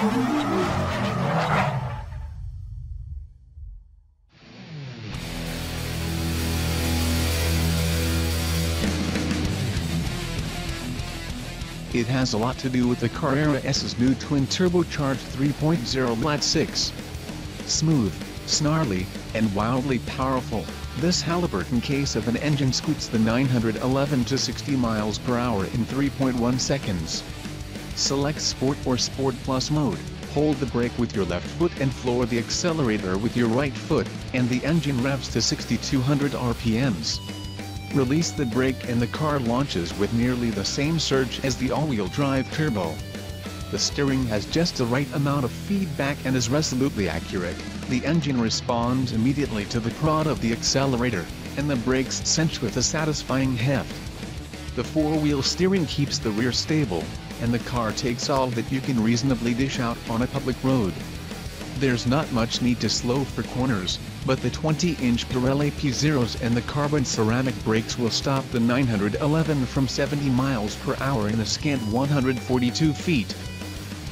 It has a lot to do with the Carrera S's new twin-turbocharged 3.0 flat-six. Smooth, snarly, and wildly powerful, this Halliburton case of an engine scoots the 911 to 60 miles per hour in 3.1 seconds. Select Sport or Sport Plus mode, hold the brake with your left foot and floor the accelerator with your right foot, and the engine revs to 6200 RPMs. Release the brake and the car launches with nearly the same surge as the all-wheel drive turbo. The steering has just the right amount of feedback and is resolutely accurate, the engine responds immediately to the prod of the accelerator, and the brakes cinch with a satisfying heft. The four-wheel steering keeps the rear stable, and the car takes all that you can reasonably dish out on a public road. There's not much need to slow for corners, but the 20-inch Pirelli P Zeros and the carbon ceramic brakes will stop the 911 from 70 miles per hour in a scant 142 feet.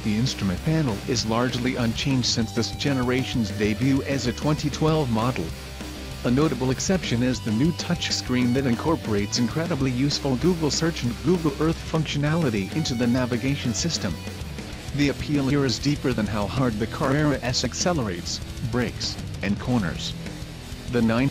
The instrument panel is largely unchanged since this generation's debut as a 2012 model. A notable exception is the new touchscreen that incorporates incredibly useful Google Search and Google Earth functionality into the navigation system. The appeal here is deeper than how hard the Carrera S accelerates, brakes, and corners. The 9